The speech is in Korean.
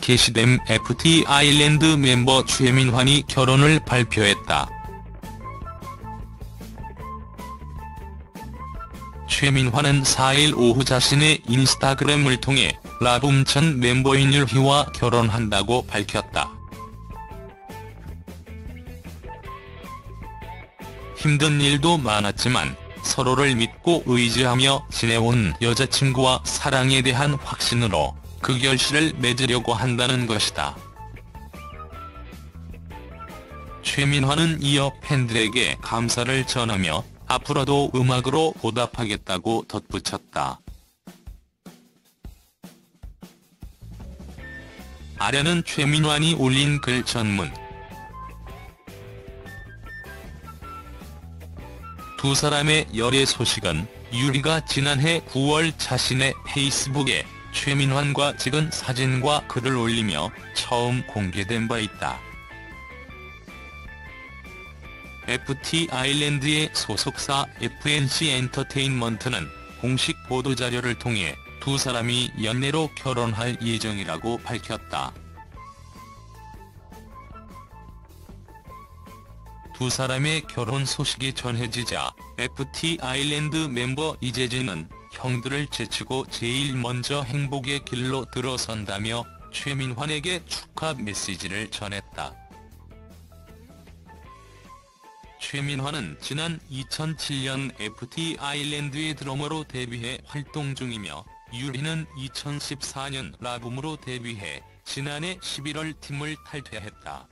게시된 FT 아일랜드 멤버 최민환이 결혼을 발표했다. 최민환은 4일 오후 자신의 인스타그램을 통해 라붐천 멤버인 율희와 결혼한다고 밝혔다. 힘든 일도 많았지만 서로를 믿고 의지하며 지내온 여자친구와 사랑에 대한 확신으로 그 결실을 맺으려고 한다는 것이다. 최민환은 이어 팬들에게 감사를 전하며 앞으로도 음악으로 보답하겠다고 덧붙였다. 아련은 최민환이 올린 글 전문 두 사람의 열애 소식은 유리가 지난해 9월 자신의 페이스북에 최민환과 찍은 사진과 글을 올리며 처음 공개된 바 있다. FT 아일랜드의 소속사 FNC 엔터테인먼트는 공식 보도자료를 통해 두 사람이 연내로 결혼할 예정이라고 밝혔다. 두 사람의 결혼 소식이 전해지자 FT 아일랜드 멤버 이재진은 형들을 제치고 제일 먼저 행복의 길로 들어선다며 최민환에게 축하 메시지를 전했다. 최민환은 지난 2007년 FT 아일랜드의 드러머로 데뷔해 활동 중이며 유리는 2014년 라붐으로 데뷔해 지난해 11월 팀을 탈퇴했다.